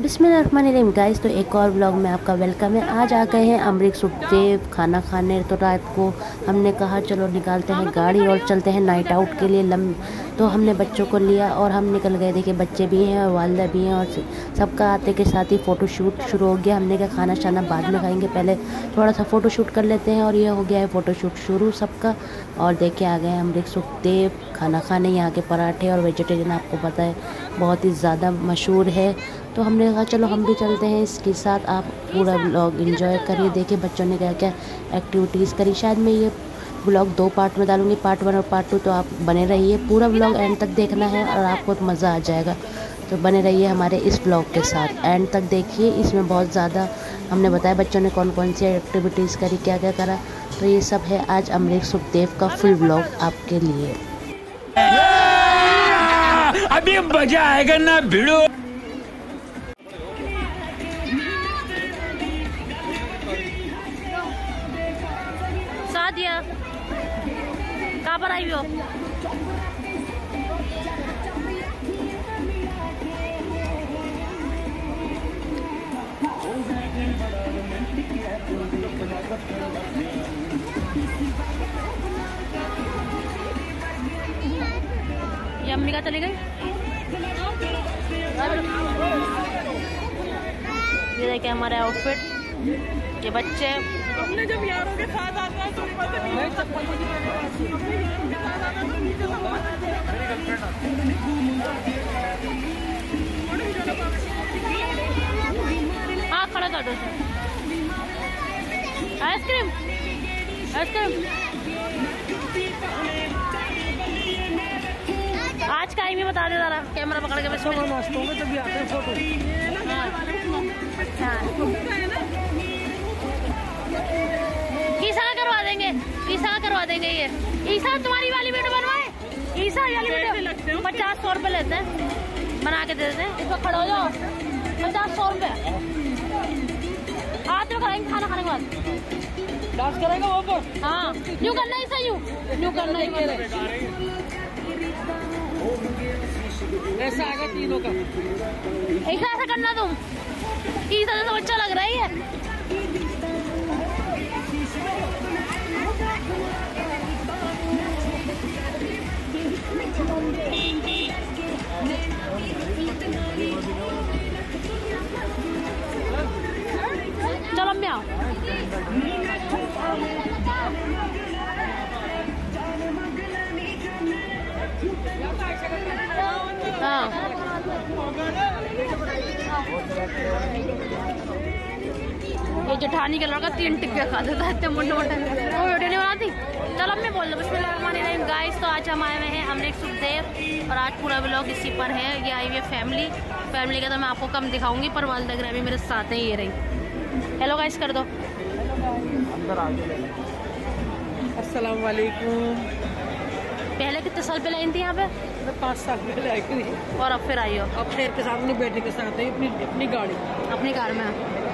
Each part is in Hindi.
बिस्मिल्लाहिर्रहमानिर्रहीम। गाइस तो एक और ब्लॉग में आपका वेलकम है। आज आ गए हैं अमरीक सुखदेव खाना खाने। तो रात को हमने कहा, चलो निकालते हैं गाड़ी और चलते हैं नाइट आउट के लिए लम तो हमने बच्चों को लिया और हम निकल गए। देखिए, बच्चे भी हैं और वालदा भी हैं और सबका आते के साथ ही फ़ोटो शूट शुरू हो गया। हमने कहा, खाना शाना बाद में खाएँगे। पहले थोड़ा सा फ़ोटो शूट कर लेते हैं और ये हो गया है फ़ोटो शूट शुरू सबका। और देखे आ गए हम, देख सुखदेव, खाना खाने यहाँ के पराठे और वेजिटेरियन आपको पता है, बहुत ही ज़्यादा मशहूर है। तो हमने कहा, चलो, हम भी चलते हैं इसके साथ। आप पूरा ब्लॉग इन्जॉय करिए। देखिए, बच्चों ने क्या क्या एक्टिविटीज़ करी। शायद मैं ये ब्लॉग दो पार्ट में डालूँगी, पार्ट वन और पार्ट टू तो आप बने रहिए। पूरा ब्लॉग एंड तक देखना है और आपको तो मज़ा आ जाएगा। तो बने रहिए हमारे इस ब्लॉग के साथ। एंड तक देखिए, इसमें बहुत ज़्यादा हमने बताया बच्चों ने कौन कौन सी एक्टिविटीज़ करी क्या क्या करा। तो ये सब है आज अमरीक सुखदेव का फुल ब्लॉग आपके लिए। अभी मज़ा आएगा ना, भिड़ो। हो ये अम्मी का चली गई ये देखिए हमारे आउटफिट ये बच्चे। हमने जब यारों के साथ हाँ खड़ा कर दो आइसक्रीम आइसक्रीम। आज का ही बता दे जरा। कैमरा पकड़ के मैं सुबह नाश्तों में जब आते हैं फ़ोटो। करवा देंगे ये। ईसा तुम्हारी वाली वीडियो बनवाए? ईसा वाली वीडियो पचास सौ रुपए लेते हैं। बना के दे देते हैं। इसमें खड़े हो जाओ। पचास सौ रुपए। आते हो कराएँगे खाना खाने के बाद। डांस करेगा वो पर? हाँ। यूँ करना है ईसा यूँ। यूँ करना है ऐसा आएगा तीनों का। ऐसा ऐसा करना तुम। ईसा जैसा बच्चा लग रहा है ये चलो अम्मी आओ हाँ ये जेठानी का लड़का तीन टिक्के खा देता है इतने मोटे मोटे। वो वीडियो नहीं बनाती? चलो मैं बोल दो बिस्मिल्लाह गाइस तो आज हम आए हुए हैं अमरीक सुखदेव और आज पूरा ब्लॉग इसी पर है। ये आई हुई है फैमिली फैमिली का तो मैं आपको कम दिखाऊँगी पर वालदा ग्रामी मेरे साथ ही ये रही। हेलो गाइस कर दो। अस्सलाम वालेकुम पहले कितने साल पहले आई थी यहाँ पे? पाँच साल पहले आई थी। और अब फिर आई हो? अब शेर के साथ अपने बेटे के साथ है अपनी अपनी गाड़ी। अपनी कार में।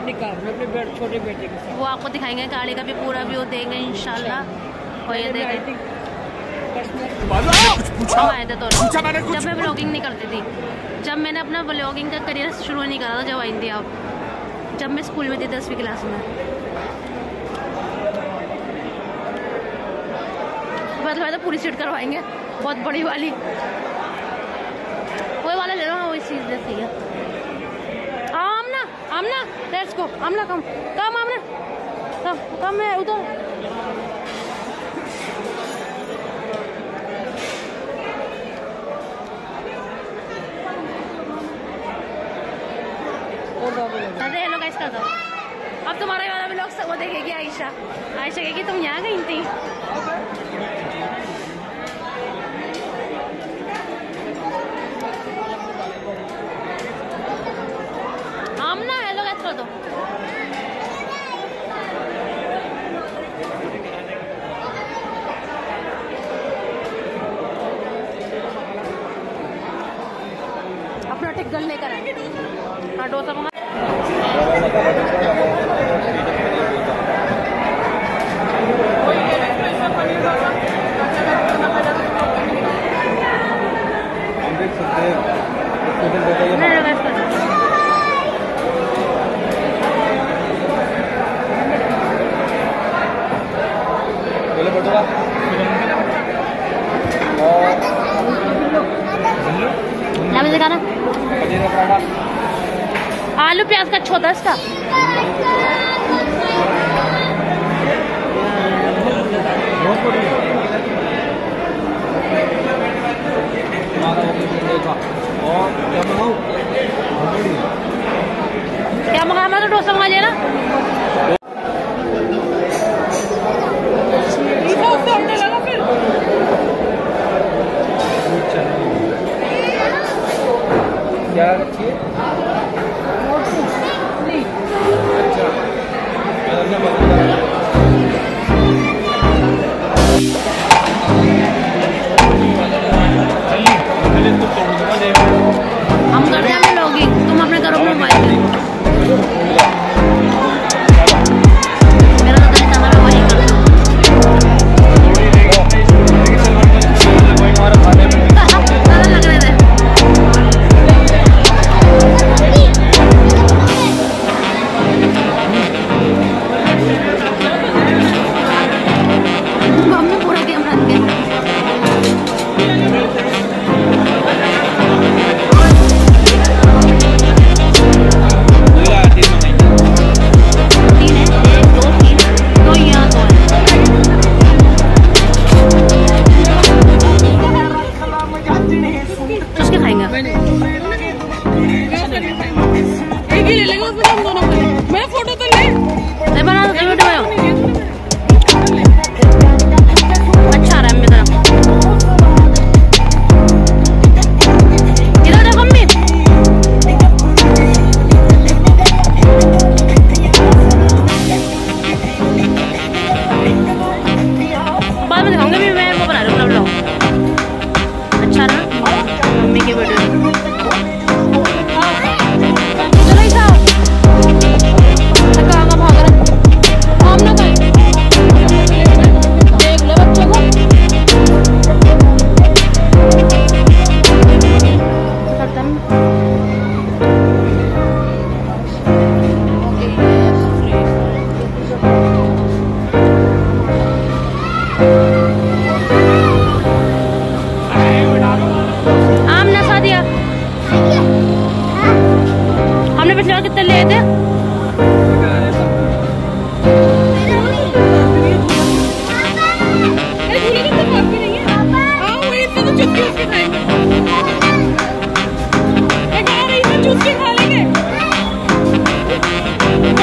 अपनी कार में अपने छोटे बेटे के साथ। वो आपको दिखाएँगे गाड़ी का भी पूरा व्यू देंगे इंशाल्लाह। और ये देखें थी पर्सनल आए थे तो। जब मैं ब्लॉगिंग नहीं करती थी जब मैंने अपना ब्लॉगिंग का करियर शुरू नहीं करा था जब आई थी आप जब मैं स्कूल में थी दसवीं क्लास में। मतलब तो पूरी सीट करवाएँगे बहुत बड़ी वाली। वही वाला ले लो हाँ वही चीज़ जैसी है हाँ आमना लेट्स गो आमना कम कम आमना। कम कम है उधर। अरे हेलो गाइस दो अब तुम्हारा वाला ब्लॉग वो देखेगी, आयशा। आयशा कहेगी, तुम यहाँ गई थी आमना हेलो गाइस कर दो अपना टिकट लेकर आए हाँ डोसा मंगा नहीं, नहीं, बस कर दो। आलू प्याज का छोटा सा। क्या मंगा मैं तो डोसा मंगा लिया रहा मम्मी रही थी चुटकी खा लेंगे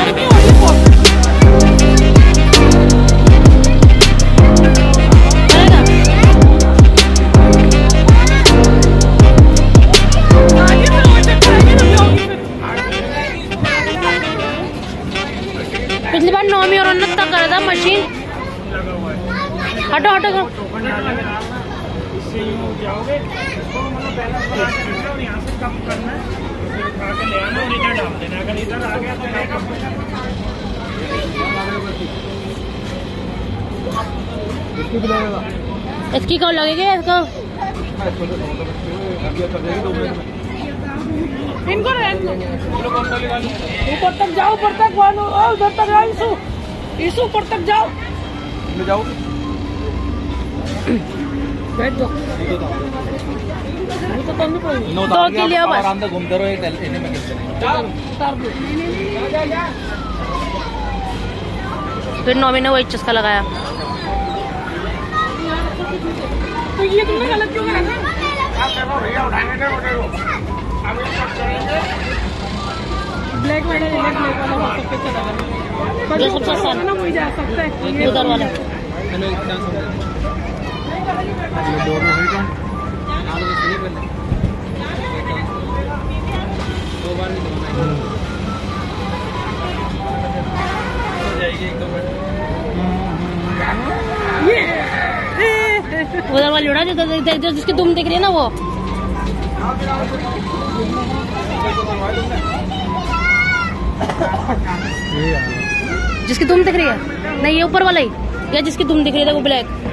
गर्मी हो रही बहुत चलेगा आगे फिर और तक खाएँगे ना ब्लॉग और। इसकी कौन लगेगी इसको? इनको ऊपर तक जाओ ऊपर तक वानो आओ उधर तक आओ ईसु। ईसु ऊपर तक जाओ। जाओ बैठ। जाओ तो दो के लिए बस। आराम से घूमते रहो एक एलसीडी में फिर नौमी ने वही चस्का लगाया। तो ये तुमने गलत क्यों करा था? ब्लैक वाला ले ब्लैक वाला सकता चला गया पर जो जो सबसे आसान। होगा ना वही जा सकता है। उधर वाला। मैंने इतना समझा उधर वाली उड़ा जो जिसकी तुम दिख रही है ना वो। जिसकी तुम दिख रही है। नहीं, ये ऊपर वाला ही। या जिसकी तुम दिख रही है, वो ब्लैक।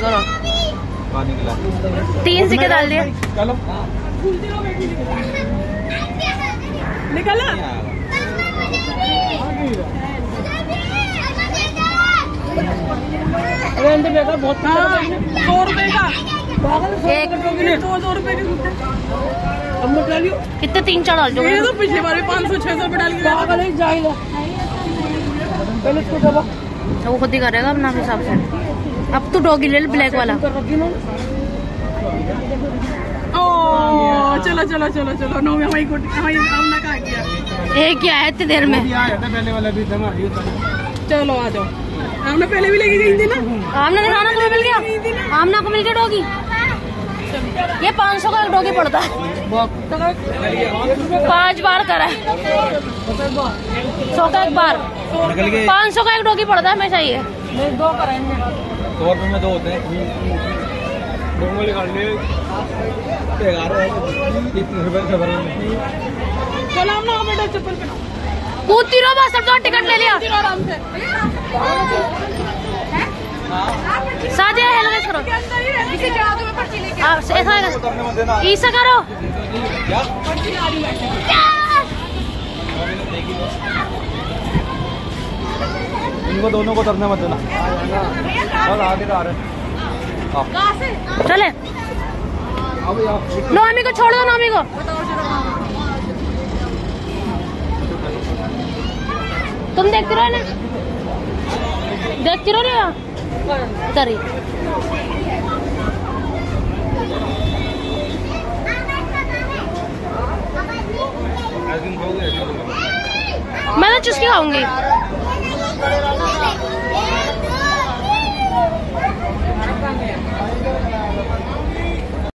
करो पानी गिला तीन सिक्के डाल दिए निकला। बहुत सौ रुपए का। दो सौ रुपए कितने तीन चार डाल ये तो पिछली बार पाँच सौ छह सौ रुपए डाल के ही पहले इसको दबा। तो वो खुद ही करेगा अपना हिसाब से। अब तो डॉगी ले ले ब्लैक वाला। ना ओ चलो चलो चलो चलो। नो में हमारी कुटी हमारी हमने कहा किया? एक क्या है इतनी देर में? पहले वाला भी चलो आ जाओ। हमने पहले भी लेके गई थी ना? आमना ने खाना को मिल गया। आमना को मिल गया डॉगी ये पाँच सौ का एक डॉगी पड़ता है। पाँच बार करा है। सौ का एक बार। पाँच सौ का एक डॉगी पड़ता है हमेशा ये दो कराएँगे सौ रुपये में दो होते हैं। दोनों निकाल ग्यारह इतने रुपये से भरने चलो हम ना बेटा चप्पल पे बस तो टिकट ले लिया। चलो आराम से। साजिया हेलो करो। ही ऐसा करो। इनको दोनों को तरने मत देना। बस आगे आ रहे चले। नौमी को छोड़ दो नौमी को। तुम देखते रहो ना। देखते रहो ना खाओगे मैं तो चुस्की खाऊँगी। Thank you.